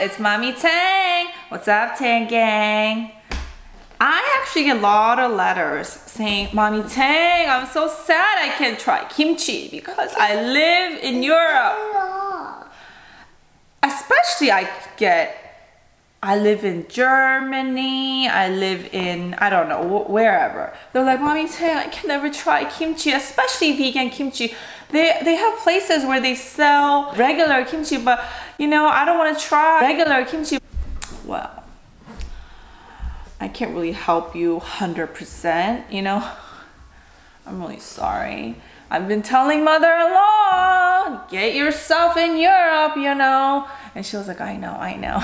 It's Mommy Tang. What's up, Tang Gang? I actually get a lot of letters saying, Mommy Tang, I'm so sad I can't try kimchi because I live in Europe. Especially I get, I live in Germany, I live in, I don't know, wherever. They're like, Mommy Tang, I can never try kimchi, especially vegan kimchi. They, they have places where they sell regular kimchi, but you know, I don't want to try regular kimchi. Well, I can't really help you 100%, you know. I'm really sorry. I've been telling mother-in-law, get yourself in Europe, you know. And she was like, I know, I know.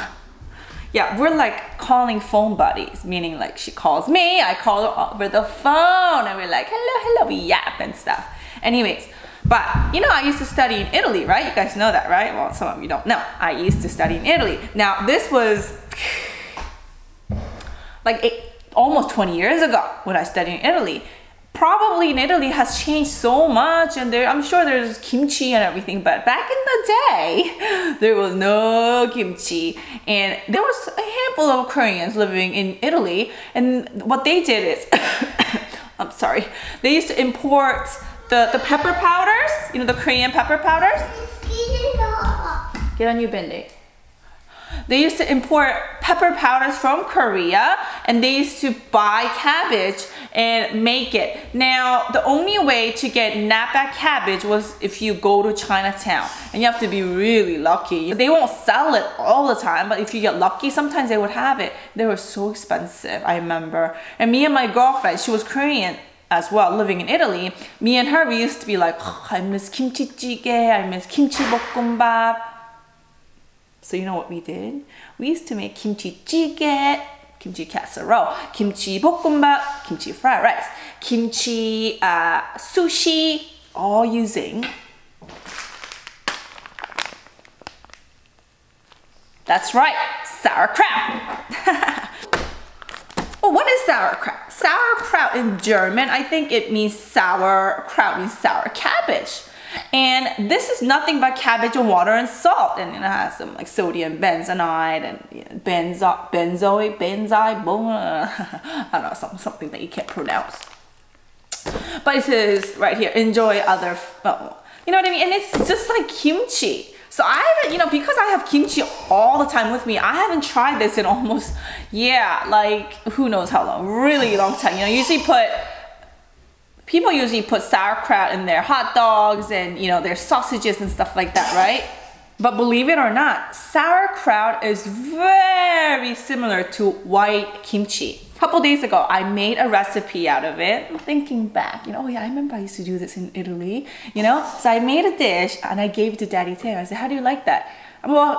Yeah, we're like calling phone buddies, meaning like she calls me, I call her over the phone, and we're like, hello, hello, we yap and stuff. Anyways, but you know, I used to study in Italy, right? You guys know that, right? Well, some of you don't know. I used to study in Italy. Now, this was like eight, almost 20 years ago when I studied in Italy. Probably in Italy has changed so much and there, I'm sure there's kimchi and everything, but back in the day, there was no kimchi. And there was a handful of Koreans living in Italy and what they did is, I'm sorry, they used to import the, the pepper powders, you know, the Korean pepper powders. Get on your bindi. They used to import pepper powders from Korea and they used to buy cabbage and make it. Now, the only way to get Napa cabbage was if you go to Chinatown and you have to be really lucky. They won't sell it all the time, but if you get lucky, sometimes they would have it. They were so expensive, I remember. And me and my girlfriend, she was Korean, as well, living in Italy, me and her, we used to be like, oh, I miss kimchi jjigae, I miss kimchi bokkeumbap. So you know what we did? We used to make kimchi jjigae, kimchi casserole, kimchi bokkeumbap, kimchi fried rice, kimchi uh, sushi, all using That's right, sauerkraut. Well, what is sauerkraut? Sauerkraut in German, I think it means sauerkraut means sour cabbage. And this is nothing but cabbage and water and salt. And it has some like sodium benzoate and benzo benzoate, benzoate, I don't know, something, something that you can't pronounce. But it says right here, enjoy other, well, you know what I mean? And it's just like kimchi. So I haven't, you know, because I have kimchi all the time with me, I haven't tried this in almost, yeah, like who knows how long, really long time. You know, usually put, people usually put sauerkraut in their hot dogs and, you know, their sausages and stuff like that, right? But believe it or not, sauerkraut is very similar to white kimchi couple days ago, I made a recipe out of it. Thinking back, you know, oh yeah, I remember I used to do this in Italy, you know? So I made a dish and I gave it to Daddy Tim. I said, how do you like that? Well,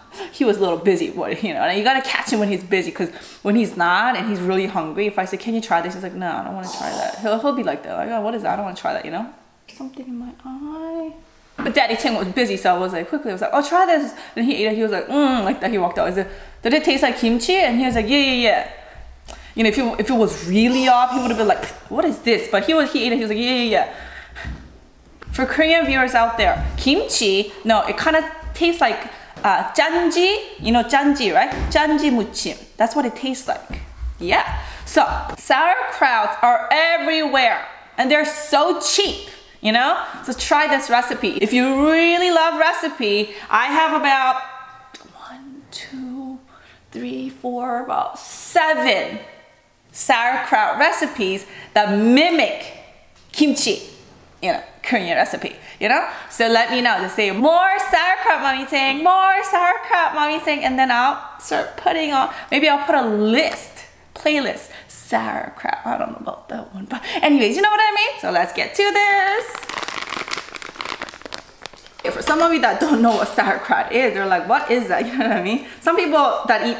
he was a little busy, but you know, and you gotta catch him when he's busy because when he's not and he's really hungry, if I say, can you try this? He's like, no, I don't wanna try that. He'll, he'll be like that, like, oh, what is that? I don't wanna try that, you know? Something in my eye. But Daddy Tim was busy, so I was like, quickly, I was like, oh, try this. And he ate it, he was like, mmm, like that. He walked out. I said, did it taste like kimchi? And he was like, yeah, yeah, yeah you know, if it, if it was really off, he would have been like, what is this? But he was, he ate it, he was like, yeah, yeah, yeah. For Korean viewers out there, kimchi, no, it kind of tastes like uh, janji, you know janji, right? Janji muchim. That's what it tastes like. Yeah. So sauerkrauts are everywhere and they're so cheap, you know? So try this recipe. If you really love recipe, I have about one, two, three, four, about seven sauerkraut recipes that mimic kimchi, you know, Korean recipe, you know? So let me know. Just say more sauerkraut, mommy saying, more sauerkraut, mommy saying, and then I'll start putting on, maybe I'll put a list, playlist, sauerkraut. I don't know about that one, but anyways, you know what I mean? So let's get to this. For some of you that don't know what sauerkraut is, they're like, what is that? You know what I mean? Some people that eat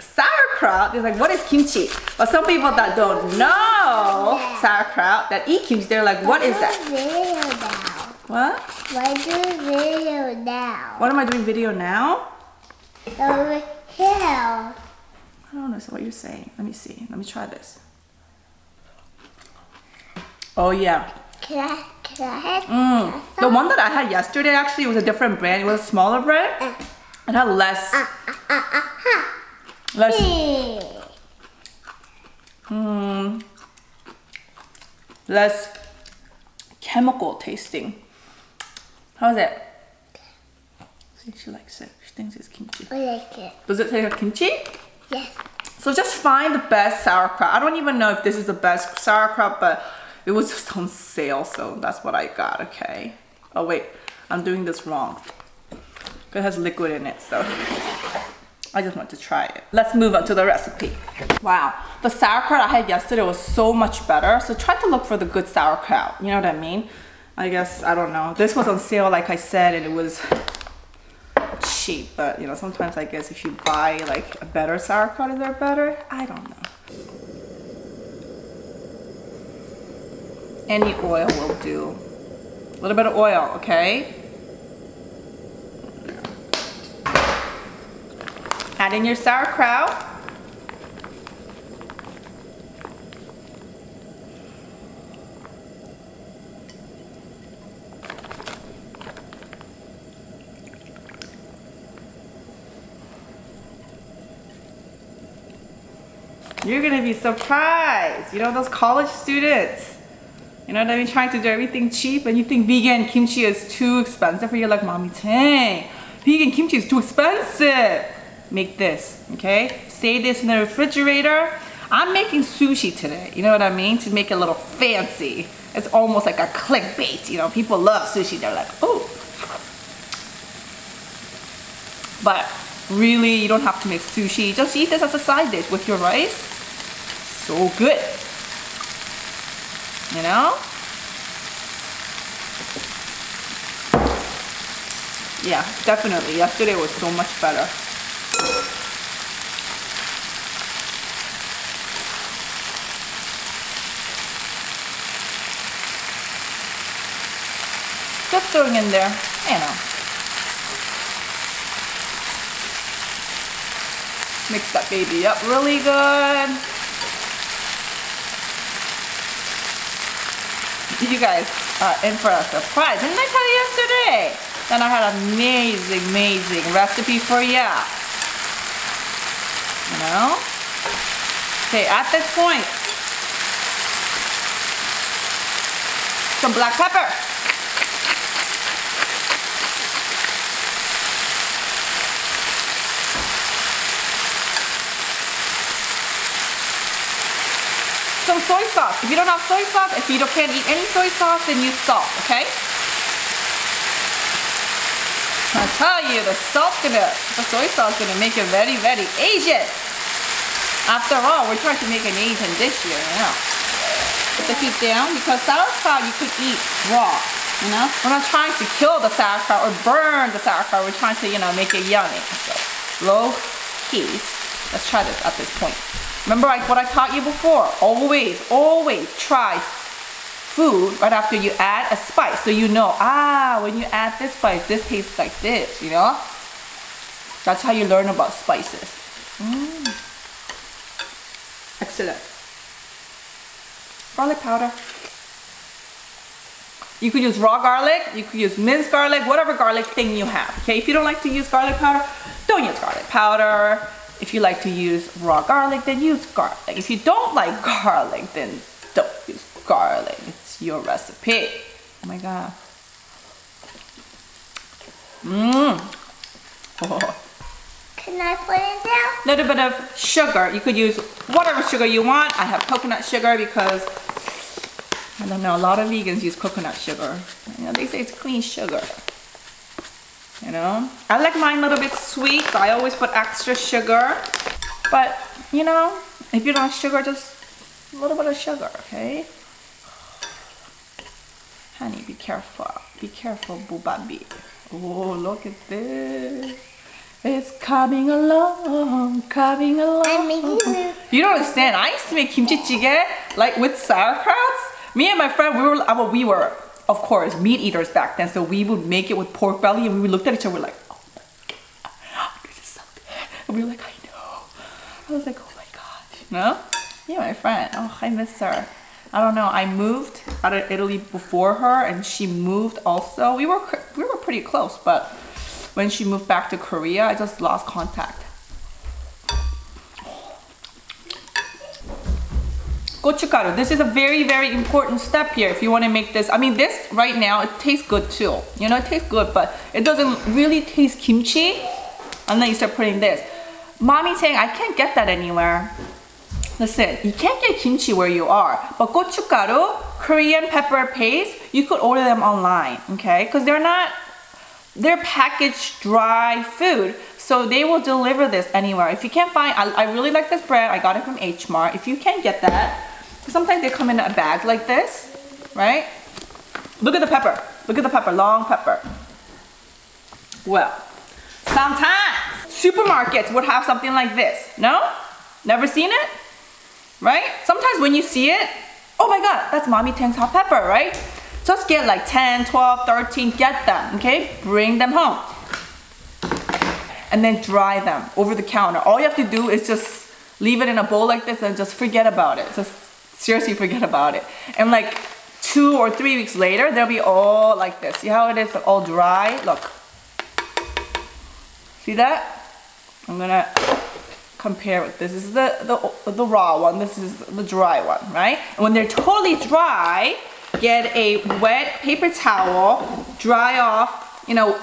sauerkraut, they're like, what is kimchi? But some people that don't know sauerkraut, that eat kimchi, they're like, what is that? Video now. What? Why do video now? What am I doing video now? Over here. I don't know what you're saying. Let me see. Let me try this. Oh yeah. Can I, can I have mm. The one that I had yesterday actually was a different brand. It was a smaller brand. Uh. It had less, less, Hey. mm, less chemical tasting. How's it? See, she likes it. She thinks it's kimchi. I like it. Does it taste like kimchi? Yes. So just find the best sauerkraut. I don't even know if this is the best sauerkraut, but it was just on sale, so that's what I got, okay? Oh wait, I'm doing this wrong. It has liquid in it, so I just want to try it. Let's move on to the recipe. Wow, the sauerkraut I had yesterday was so much better, so try to look for the good sauerkraut, you know what I mean? I guess, I don't know. This was on sale, like I said, and it was cheap, but you know, sometimes I guess if you buy like a better sauerkraut, is there better? I don't know. Any oil will do. A little bit of oil, okay? Add in your sauerkraut. You're gonna be surprised. You know those college students. You know what I mean? Trying to do everything cheap and you think vegan kimchi is too expensive for you like mommy Tang. Vegan kimchi is too expensive. Make this, okay? Save this in the refrigerator. I'm making sushi today, you know what I mean? To make it a little fancy. It's almost like a clickbait, you know? People love sushi, they're like, oh. But really, you don't have to make sushi. Just eat this as a side dish with your rice. So good. You know? Yeah, definitely. Yesterday was so much better. Just throwing in there, you know. Mix that baby up really good. You guys are in for a surprise. Didn't I tell you yesterday? Then I had an amazing, amazing recipe for you. Know? Okay, at this point, some black pepper. Some soy sauce. If you don't have soy sauce, if you don't, can't eat any soy sauce, then use salt, okay? I tell you, the salt gonna, the soy sauce gonna make it very, very Asian. After all, we're trying to make an Asian dish here, you know. Put the heat down because sauerkraut you could eat raw, you know. We're not trying to kill the sauerkraut or burn the sauerkraut. We're trying to, you know, make it yummy. So low heat. Let's try this at this point. Remember like what I taught you before. Always, always try food right after you add a spice. So you know, ah, when you add this spice, this tastes like this, you know? That's how you learn about spices. Mm. Excellent. Garlic powder. You could use raw garlic, you could use minced garlic, whatever garlic thing you have. Okay, if you don't like to use garlic powder, don't use garlic powder. If you like to use raw garlic, then use garlic. If you don't like garlic, then don't use garlic. Your recipe. Oh my god. Mmm. Oh. Can I put it down? Little bit of sugar. You could use whatever sugar you want. I have coconut sugar because I don't know. A lot of vegans use coconut sugar. You know, they say it's clean sugar. You know, I like mine a little bit sweet, so I always put extra sugar. But you know, if you don't like sugar, just a little bit of sugar, okay? Honey, be careful. Be careful, boobabi. Oh, look at this. It's coming along, coming along. I'm making. You don't understand. I used to make kimchi jjigae like with sauerkrauts. Me and my friend, we were, well, we were, of course, meat eaters back then. So we would make it with pork belly, and we looked at each other, we're like, oh my god, this is so good. And we were like, I know. I was like, oh my gosh, you know? Yeah, my friend. Oh, I miss her. I don't know. I moved out of Italy before her, and she moved also. We were we were pretty close, but when she moved back to Korea. I just lost contact. gochugaru. This is a very, very important step here if you want to make this. I mean, this right now, it tastes good too. You know, it tastes good, but it doesn't really taste kimchi. Then you start putting this. Mommy saying, I can't get that anywhere. Listen, you can't get kimchi where you are, but gochugaru, Korean pepper paste, you could order them online, okay? Because they're not, they're packaged dry food. So they will deliver this anywhere. If you can't find, I, I really like this brand. I got it from H Mart. If you can't get that, sometimes they come in a bag like this, right? Look at the pepper. Look at the pepper, long pepper. Well, sometimes supermarkets would have something like this. No? Never seen it? Right? Sometimes when you see it, oh my god, that's Mommy Tang's hot pepper, right? Just get like 10, 12, 13, get them, okay? Bring them home. And then dry them over the counter. All you have to do is just leave it in a bowl like this and just forget about it. Just seriously forget about it. And like two or three weeks later, they'll be all like this. See how it is all dry? Look. See that? I'm gonna compare with this. This is the, the, the raw one. This is the dry one, right? And when they're totally dry, get a wet paper towel, dry off, you know,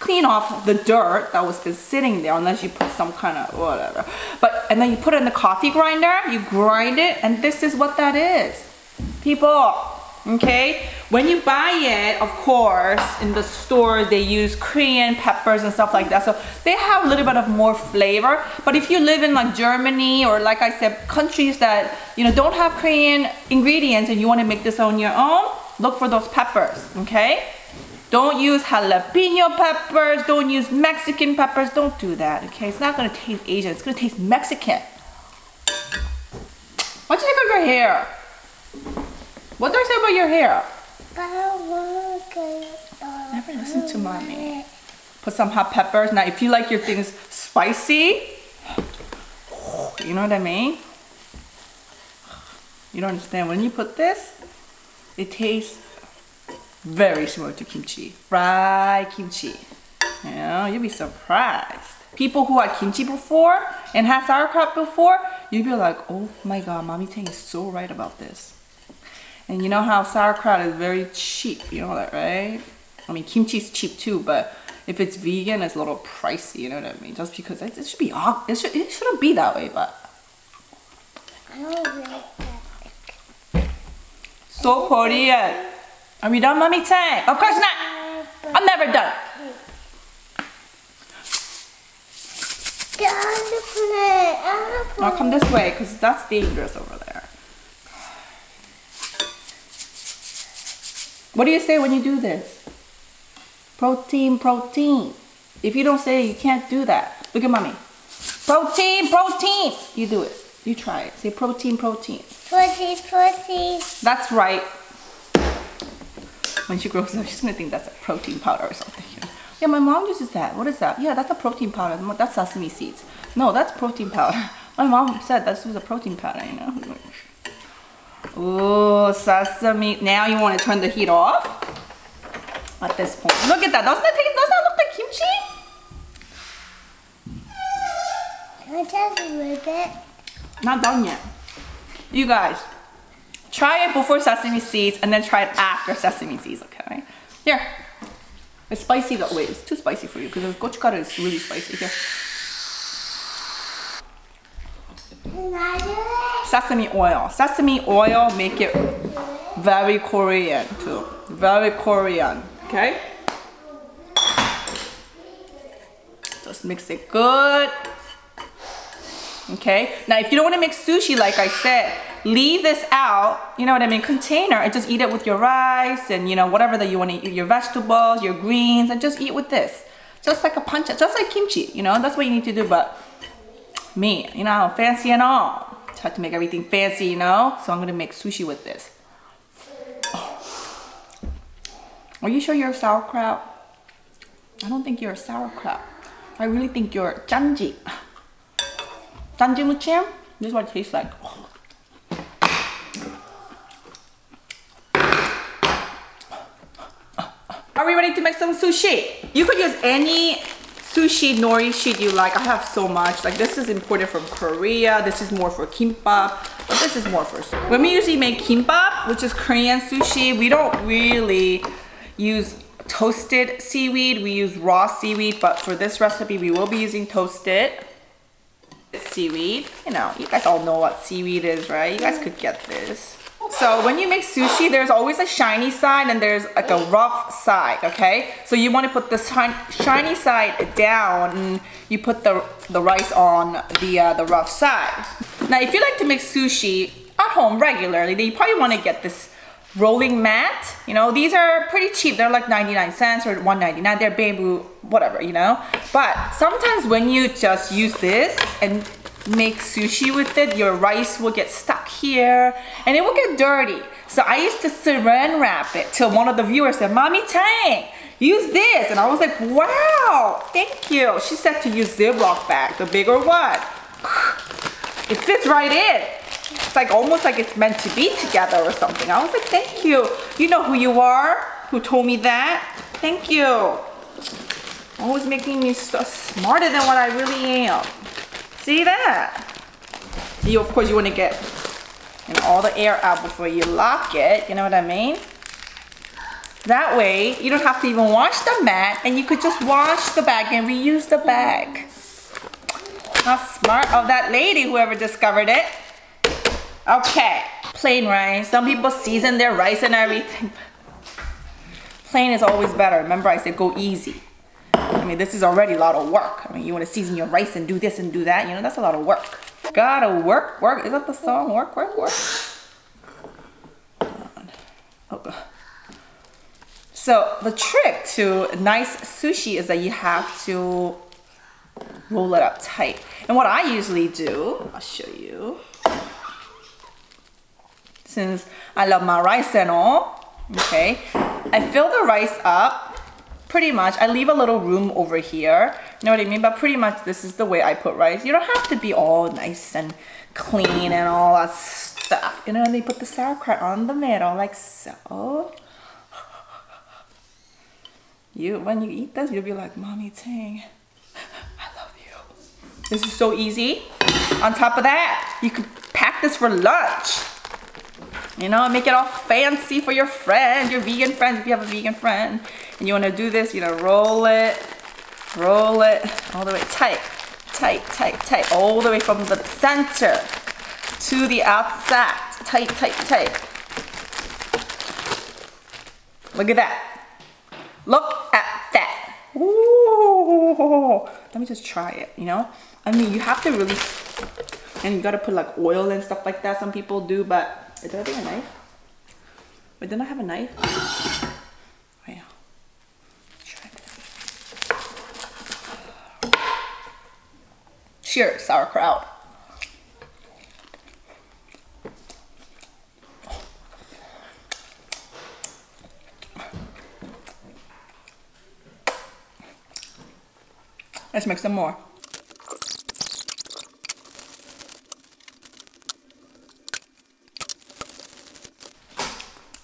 clean off the dirt that was been sitting there unless you put some kind of whatever. But, and then you put it in the coffee grinder, you grind it, and this is what that is. People, okay? When you buy it, of course, in the store, they use Korean peppers and stuff like that. So they have a little bit of more flavor. But if you live in like Germany or like I said, countries that, you know, don't have Korean ingredients and you want to make this on your own, look for those peppers, okay? Don't use jalapeno peppers. Don't use Mexican peppers. Don't do that, okay? It's not gonna taste Asian. It's gonna taste Mexican. What do you think of your hair? What do I say about your hair? Never listen to mommy. Put some hot peppers. Now, if you like your things spicy, you know what I mean? You don't understand. When you put this, it tastes very similar to kimchi. Fried kimchi. You know, you'll be surprised. People who had kimchi before and had sauerkraut before, you'd be like, oh my god, Mommy Tang is so right about this. And you know how sauerkraut is very cheap, you know that, right? I mean, kimchi is cheap too, but if it's vegan, it's a little pricey, you know what I mean? Just because it, it should be, it, should, it shouldn't be that way, but. So Korean. Are we done, Mommy Tang? Of course not. I'm never done. I'll come this way because that's dangerous over there. What do you say when you do this? Protein, protein. If you don't say it, you can't do that. Look at mommy. Protein, protein. You do it. You try it. Say protein, protein. Protein, protein. That's right when she grows up, she's gonna think that's a protein powder or something. Yeah, my mom uses that. What is that? Yeah, that's a protein powder. That's sesame seeds. No, that's protein powder. My mom said this was a protein powder, you know. Oh, sesame. Now you want to turn the heat off? At this point. Look at that. Doesn't it taste, does that look like kimchi? Can I just whip it? Not done yet. You guys, Try it before sesame seeds and then try it after sesame seeds, okay? Here. It's spicy though. Wait, it's too spicy for you because the gochugaru is really spicy. Here. Sesame oil. Sesame oil make it very Korean too. Very Korean. Okay? Just mix it good. Okay? Now if you don't want to make sushi like I said, leave this out, you know what I mean, container and just eat it with your rice and you know, whatever that you want to eat, your vegetables, your greens, and just eat with this. Just like a punch, just like kimchi, you know, that's what you need to do, but me, you know, fancy and all. Try to make everything fancy, you know, so I'm gonna make sushi with this. Oh. Are you sure you're sauerkraut? I don't think you're a sauerkraut. I really think you're janji. Janji muchim? This is what it tastes like. Oh. Are we ready to make some sushi? You could use any sushi nori sheet you like. I have so much. Like this is imported from Korea. This is more for kimbap. But this is more for when we usually make kimbap, which is Korean sushi, we don't really use toasted seaweed. We use raw seaweed, but for this recipe, we will be using toasted seaweed. You know, you guys all know what seaweed is, right? You guys could get this. So when you make sushi, there's always a shiny side and there's like a rough side, okay? So you want to put the shiny side down and you put the, the rice on the, uh, the rough side. Now, if you like to make sushi at home regularly, then you probably want to get this rolling mat. You know, these are pretty cheap. They're like 99 cents or 1.99. They're bamboo, whatever, you know? But sometimes when you just use this and make sushi with it, your rice will get stuck here and it will get dirty. So I used to saran wrap it till one of the viewers said, Mommy Tang, use this. And I was like, wow, thank you. She said to use Ziploc bag, the bigger one. It fits right in. It's like almost like it's meant to be together or something. I was like, thank you. You know who you are, who told me that. Thank you. Always making me so smarter than what I really am. See that? You, of course, you want to get you know, all the air out before you lock it. You know what I mean? That way, you don't have to even wash the mat and you could just wash the bag and reuse the bag. How smart of that lady, whoever discovered it. Okay, plain rice. Some people season their rice and everything. Plain is always better. Remember I said go easy. I mean, this is already a lot of work. I mean, you want to season your rice and do this and do that. You know, that's a lot of work. Gotta work, work. Is that the song? Work, work, work. Oh. So the trick to nice sushi is that you have to roll it up tight. And what I usually do, I'll show you. Since I love my rice and all, okay, I fill the rice up pretty much. I leave a little room over here. You know what I mean? But pretty much this is the way I put rice. You don't have to be all nice and clean and all that stuff. You know, and they put the sauerkraut on the middle like so. You, when you eat this, you'll be like, Mommy Tang, I love you. This is so easy. On top of that, you could pack this for lunch. You know, make it all fancy for your friend, your vegan friend, if you have a vegan friend. And you wanna do this, you know, roll it, roll it all the way tight, tight, tight, tight, all the way from the center to the outside. Tight, tight, tight. Look at that. Look at that. Ooh. Let me just try it, you know? I mean, you have to really, and you gotta put like oil and stuff like that. Some people do, but did I bring a knife? Wait, didn't I have a knife? Sure, sauerkraut. Let's make some more.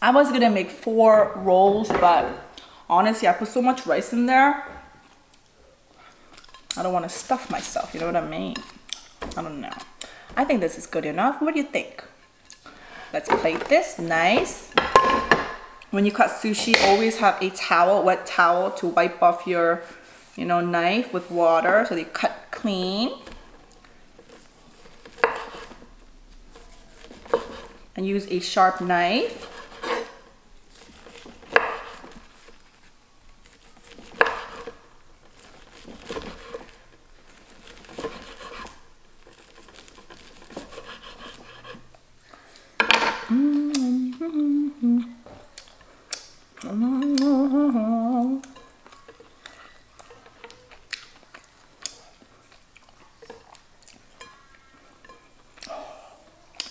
I was gonna make four rolls, but honestly, I put so much rice in there I don't want to stuff myself, you know what I mean? I don't know. I think this is good enough. What do you think? Let's plate this nice. When you cut sushi, always have a towel, wet towel to wipe off your, you know, knife with water so they cut clean. And use a sharp knife.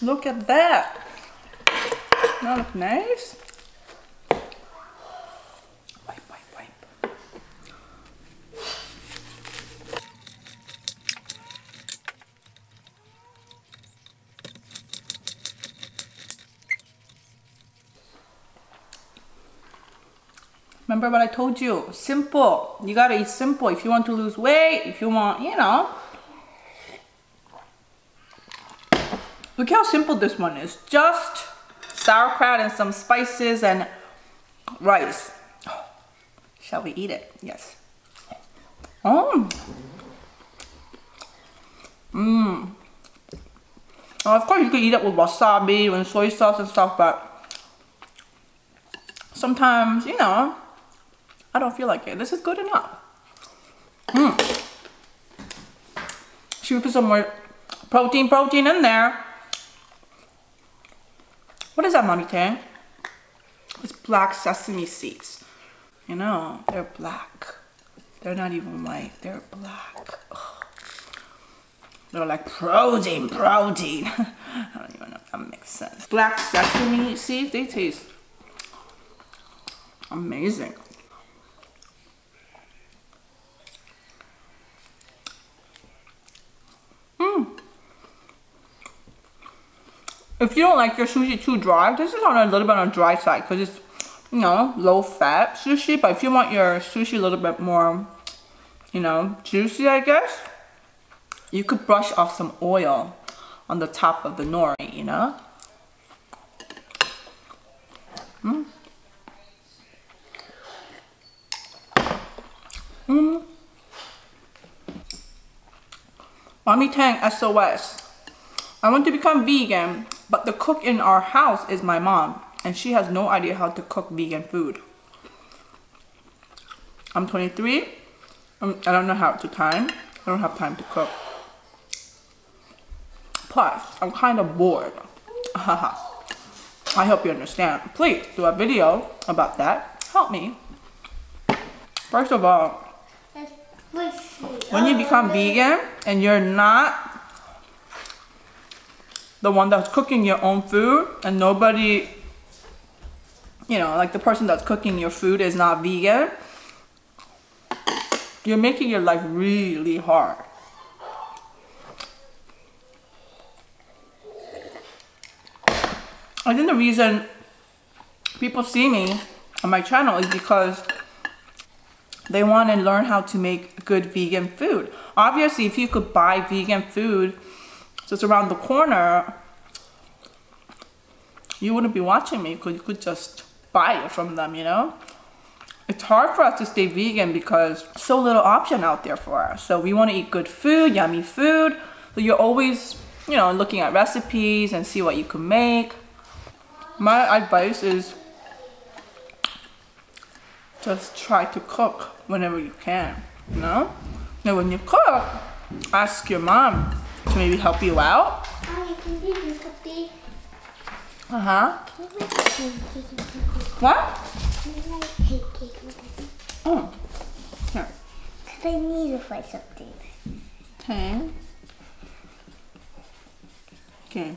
Look at that. That look nice. Wipe, wipe, wipe. Remember what I told you? Simple. You gotta eat simple if you want to lose weight, if you want, you know. Look how simple this one is. Just sauerkraut and some spices and rice. Shall we eat it? Yes. Oh. Mmm. of course you could eat it with wasabi and soy sauce and stuff, but sometimes, you know, I don't feel like it. This is good enough. Mmm. Should we put some more protein protein in there? What is that, Mommy Tang? It's black sesame seeds. You know, they're black. They're not even white, they're black. Ugh. They're like protein, protein. I don't even know if that makes sense. Black sesame seeds, they taste amazing. If you don't like your sushi too dry, this is on a little bit on the dry side because it's, you know, low fat sushi. But if you want your sushi a little bit more, you know, juicy, I guess, you could brush off some oil on the top of the nori, you know? Mm. Mm. Mommy Tang SOS. I want to become vegan, but the cook in our house is my mom, and she has no idea how to cook vegan food. I'm 23. Um, I don't know how to time. I don't have time to cook. Plus, I'm kind of bored. I hope you understand. Please do a video about that. Help me. First of all, when you become vegan and you're not the one that's cooking your own food and nobody, you know, like the person that's cooking your food is not vegan, you're making your life really hard. I think the reason people see me on my channel is because they want to learn how to make good vegan food. Obviously, if you could buy vegan food just around the corner, you wouldn't be watching me because you could just buy it from them, you know? It's hard for us to stay vegan because so little option out there for us. So we want to eat good food, yummy food. So you're always, you know, looking at recipes and see what you can make. My advice is just try to cook whenever you can, you know? Now when you cook, ask your mom to maybe help you out. Uh-huh. What? Oh. Here. I need to find something. Okay. Okay.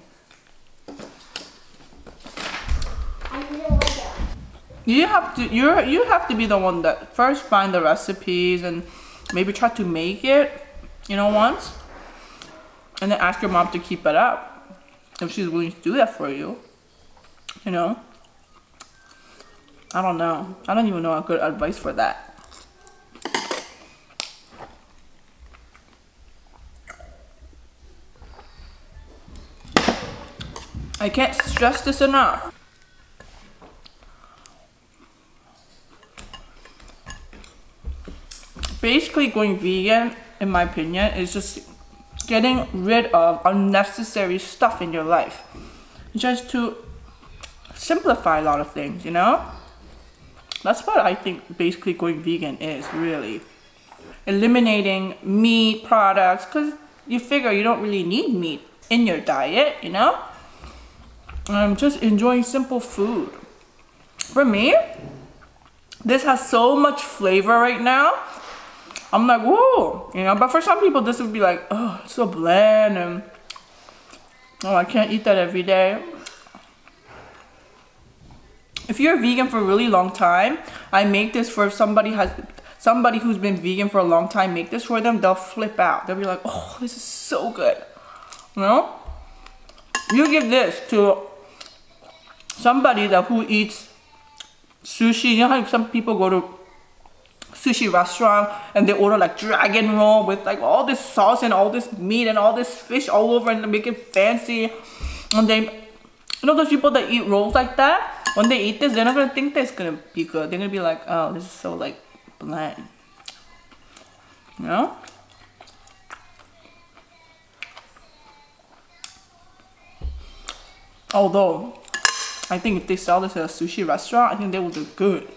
You have to you you have to be the one that first find the recipes and maybe try to make it, you know, once. And then ask your mom to keep it up if she's willing to do that for you. You know? I don't know. I don't even know a good advice for that. I can't stress this enough. Basically going vegan, in my opinion, is just getting rid of unnecessary stuff in your life. Just to simplify a lot of things, you know? That's what I think basically going vegan is, really. Eliminating meat products, because you figure you don't really need meat in your diet, you know? I'm just enjoying simple food. For me, this has so much flavor right now. I'm like, whoa, you know, but for some people, this would be like, oh, it's so bland and, oh, I can't eat that every day if you're vegan for a really long time, I make this for somebody has somebody who's been vegan for a long time, make this for them, they'll flip out. They'll be like, oh, this is so good. You know? You give this to somebody that who eats sushi. You know how some people go to sushi restaurant and they order like dragon roll with like all this sauce and all this meat and all this fish all over and make it fancy. And they, you know those people that eat rolls like that? When they eat this, they're not gonna think that it's gonna be good. They're gonna be like, oh, this is so like bland. You know? Although, I think if they sell this at a sushi restaurant, I think they will do good.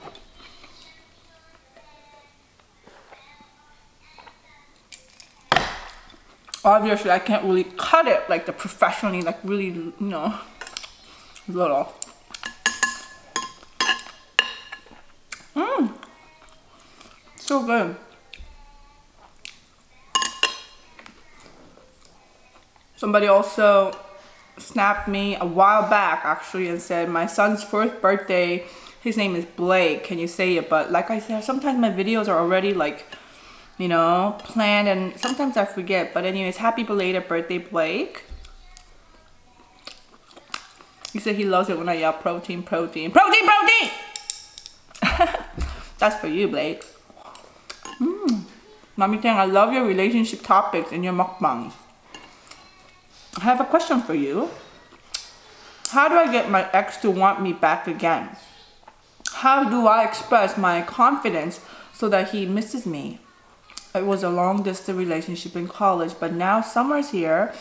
Obviously, I can't really cut it like the professionally, like really, you know, little. Mmm, so good. Somebody also snapped me a while back actually and said my son's fourth birthday his name is Blake can you say it but like I said sometimes my videos are already like you know planned and sometimes I forget but anyways happy belated birthday Blake he said he loves it when I yell protein protein protein protein that's for you Blake mm. Mommy Tang I love your relationship topics and your mukbangs I have a question for you. How do I get my ex to want me back again? How do I express my confidence so that he misses me? It was a long distance relationship in college, but now summer's here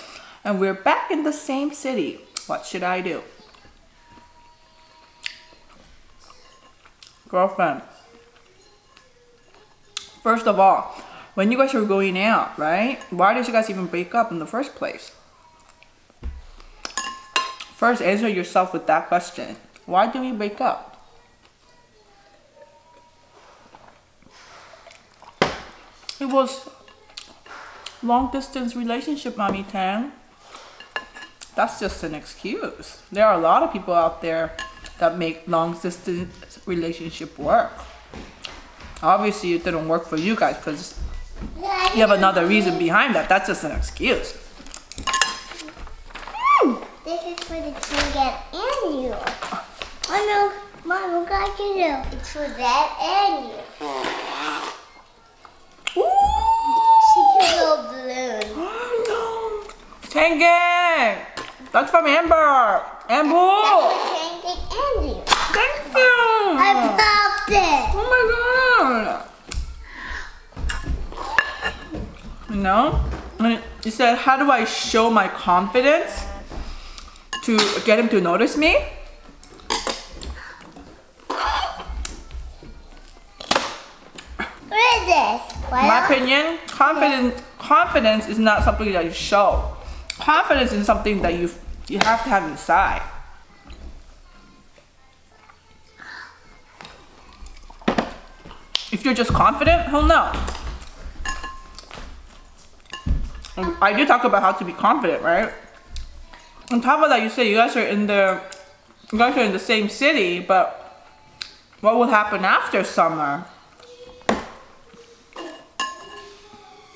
and we're back in the same city. What should I do? Girlfriend. First of all, when you guys were going out, right? Why did you guys even break up in the first place? First, answer yourself with that question. Why do we break up? It was long distance relationship, Mommy Tang. That's just an excuse. There are a lot of people out there that make long distance relationship work. Obviously, it didn't work for you guys because you have another reason behind that. That's just an excuse. Mm. This is for the chicken and you. Oh no, Mom, what got you do? It's for that and you. Ooh! She's a little balloon. Tengen! That's from Amber! Amber! That's for Tengen and you. Thank you! I popped it! Oh my god! You know? You said, how do I show my confidence? to get him to notice me. What is this? What My opinion, confidence confidence is not something that you show. Confidence is something that you you have to have inside. If you're just confident, hell no. I do talk about how to be confident, right? on top of that, you say you guys are in the, you guys are in the same city, but what will happen after summer?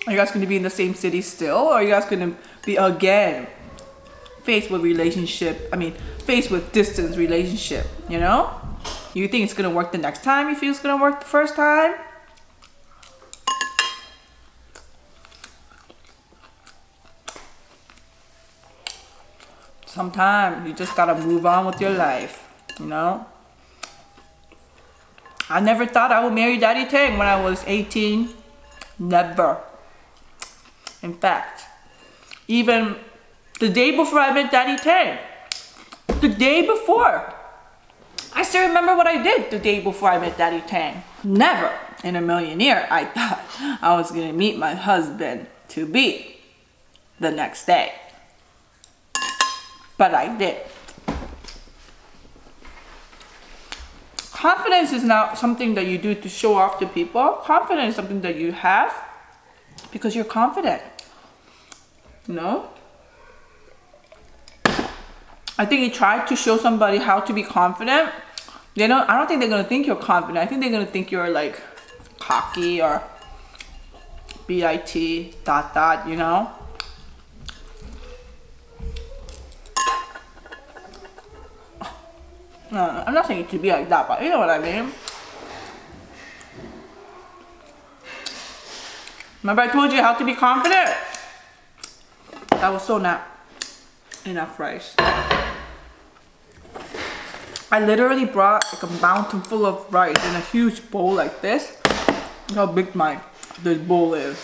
Are you guys going to be in the same city still? Or are you guys going to be again faced with relationship, I mean, faced with distance relationship, you know? You think it's going to work the next time? You feel it's going to work the first time? sometimes you just gotta move on with your life, you know? I never thought I would marry Daddy Tang when I was 18. Never. In fact, even the day before I met Daddy Tang, the day before, I still remember what I did the day before I met Daddy Tang. Never in a million years I thought I was gonna meet my husband to be the next day but I did. Confidence is not something that you do to show off to people. Confidence is something that you have because you're confident. No? I think you try to show somebody how to be confident. They don't, I don't think they're gonna think you're confident. I think they're gonna think you're like cocky or bit dot dot, you know? No, I'm not saying to be like that, but you know what I mean. Remember I told you how to be confident? That was so not enough rice. I literally brought like a mountain full of rice in a huge bowl like this. Look how big my this bowl is.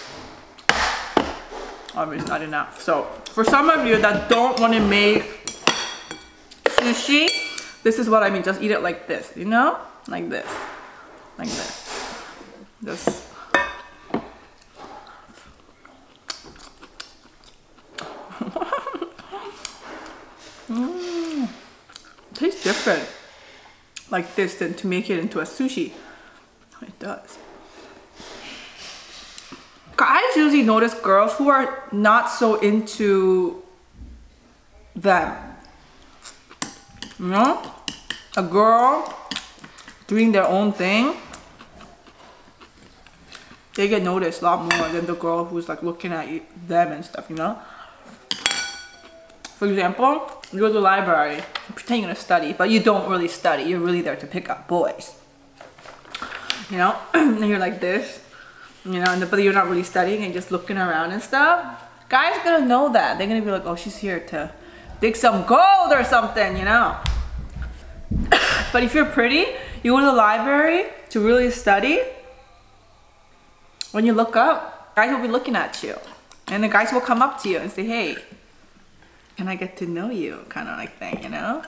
Obviously not enough. So for some of you that don't want to make sushi, this is what I mean. Just eat it like this, you know? Like this. Like this. Just mm. Tastes different like this than to make it into a sushi. It does. Guys usually notice girls who are not so into them. You know? A girl doing their own thing, they get noticed a lot more than the girl who's like looking at them and stuff, you know? For example, you go to the library, pretend you're gonna study, but you don't really study. You're really there to pick up boys. You know, and you're like this, you know, and the, but you're not really studying and just looking around and stuff. Guys gonna know that. They're gonna be like, oh, she's here to dig some gold or something, you know. but if you're pretty, you go to the library to really study. When you look up, guys will be looking at you. And the guys will come up to you and say, hey, can I get to know you kind of like thing, you know?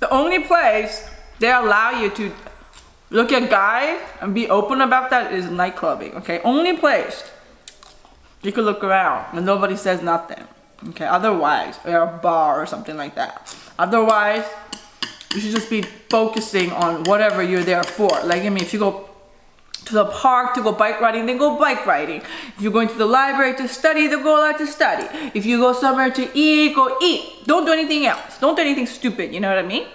The only place they allow you to look at guys and be open about that is nightclubbing, okay? Only place you could look around and nobody says nothing, okay? Otherwise, or a bar or something like that. Otherwise, you should just be focusing on whatever you're there for. Like, I mean, if you go to the park to go bike riding, then go bike riding. If you're going to the library to study, then go out to study. If you go somewhere to eat, go eat. Don't do anything else. Don't do anything stupid, you know what I mean?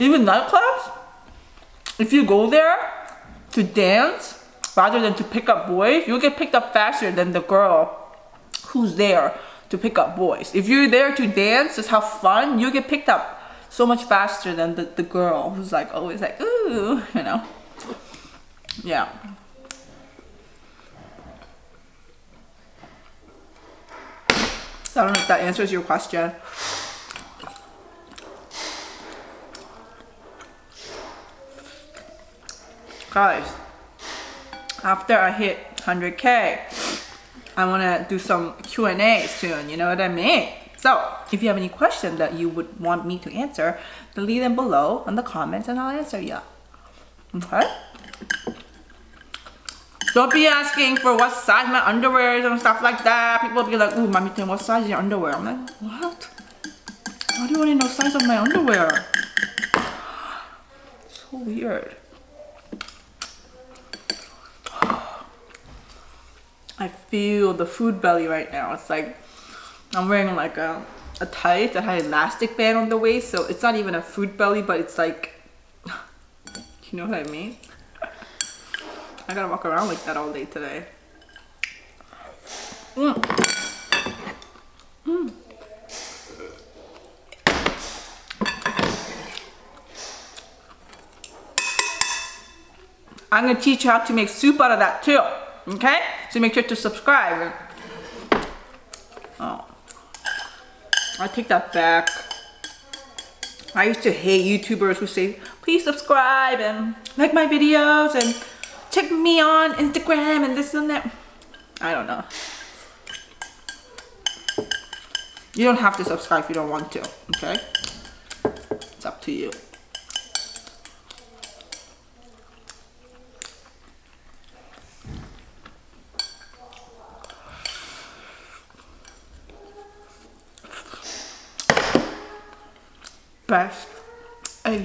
Even nightclubs, if you go there to dance rather than to pick up boys, you'll get picked up faster than the girl who's there to pick up boys. If you're there to dance, just have fun, You'll get picked up so much faster than the, the girl who's like always like, ooh, you know. Yeah. I don't know if that answers your question. Guys, after I hit 100k, I want to do some Q&A soon, you know what I mean? So if you have any questions that you would want me to answer, then leave them below in the comments and I'll answer you. Okay? Don't be asking for what size my underwear is and stuff like that. People be like, ooh, mommy, what size is your underwear? I'm like, what? Why do you want to know size of my underwear? So weird. I feel the food belly right now. It's like I'm wearing like a, a tight that had elastic band on the waist, so it's not even a fruit belly, but it's like, you know what I mean? I gotta walk around like that all day today. Mm. Mm. I'm gonna teach you how to make soup out of that too, okay? So make sure to subscribe. Oh. I take that back. I used to hate YouTubers who say, please subscribe and like my videos and check me on Instagram and this and that. I don't know. You don't have to subscribe if you don't want to, okay? It's up to you.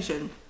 Asian